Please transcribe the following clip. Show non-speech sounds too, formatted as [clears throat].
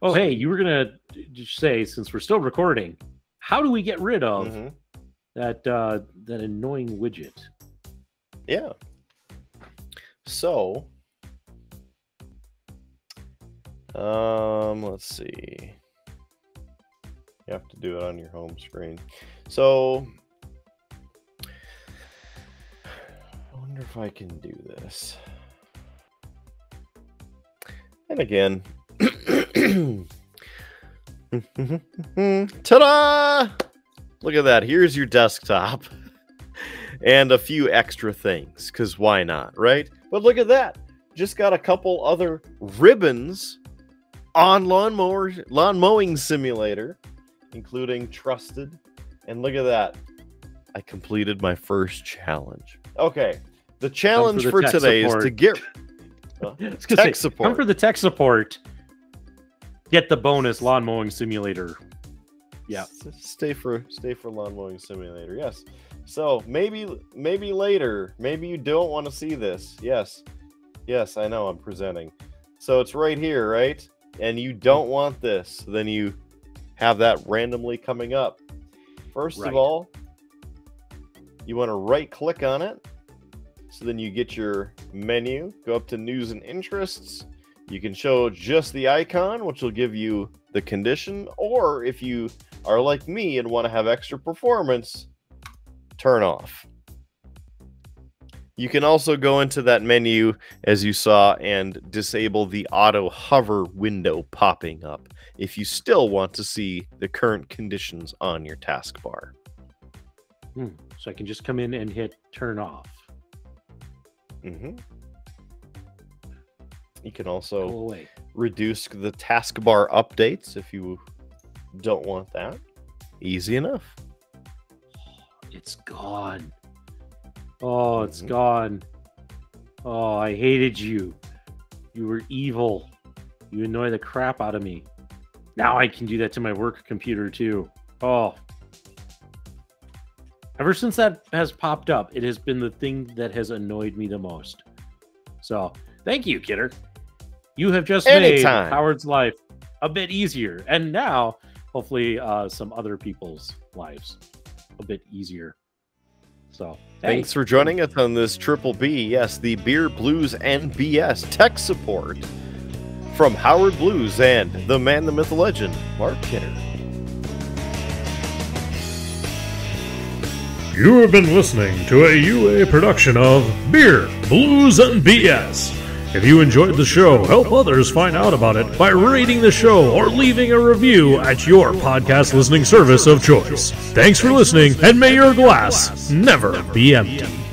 Oh, hey, you were gonna say since we're still recording, how do we get rid of Mhm. that uh, that annoying widget? Yeah. So, um, let's see. You have to do it on your home screen. So, wonder if I can do this. And again, [clears throat] ta-da! Look at that. Here's your desktop. And a few extra things because why not right? But look at that. Just got a couple other ribbons on lawnmower lawn mowing simulator including trusted. And look at that. I completed my first challenge. Okay the challenge the for, tech today is to get [laughs] I was gonna Tech say, Come for the tech support. Get the bonus lawn mowing simulator. Yeah. Stay for stay for lawn mowing simulator yes. So maybe maybe later. Maybe you don't want to see this. Yes. Yes i know i'm presenting. So it's right here right? And you don't want this then you have that randomly coming up. First Right. of all you want to right click on it so then you get your menu go up to news and interests you can show just the icon which will give you the condition or if you are like me and want to have extra performance, turn off. You can also go into that menu as you saw and disable the auto hover window popping up if you still want to see the current conditions on your taskbar. Hmm. So I can just come in and hit turn off. Hmm You can Go also reduce the taskbar updates if you don't want that. Easy enough. It's gone. Oh, it's Mhm. gone. Oh, I hated you. You were evil. You annoy the crap out of me. Now I can do that to my work computer too. Oh. Ever since that has popped up, it has been the thing that has annoyed me the most. So, thank you, Kidder. You have just Anytime. made Howard's life a bit easier. And now, hopefully, uh, some other people's lives a bit easier. So, Thanks for joining us on this Triple B. Yes, the Beer Blues and BS tech support from Howard Blues and the man, the myth, the legend, Mark Kidder. You have been listening to a UA production of Beer, Blues, and BS. If you enjoyed the show, help others find out about it by rating the show or leaving a review at your podcast listening service of choice. Thanks for listening, and may your glass never be empty.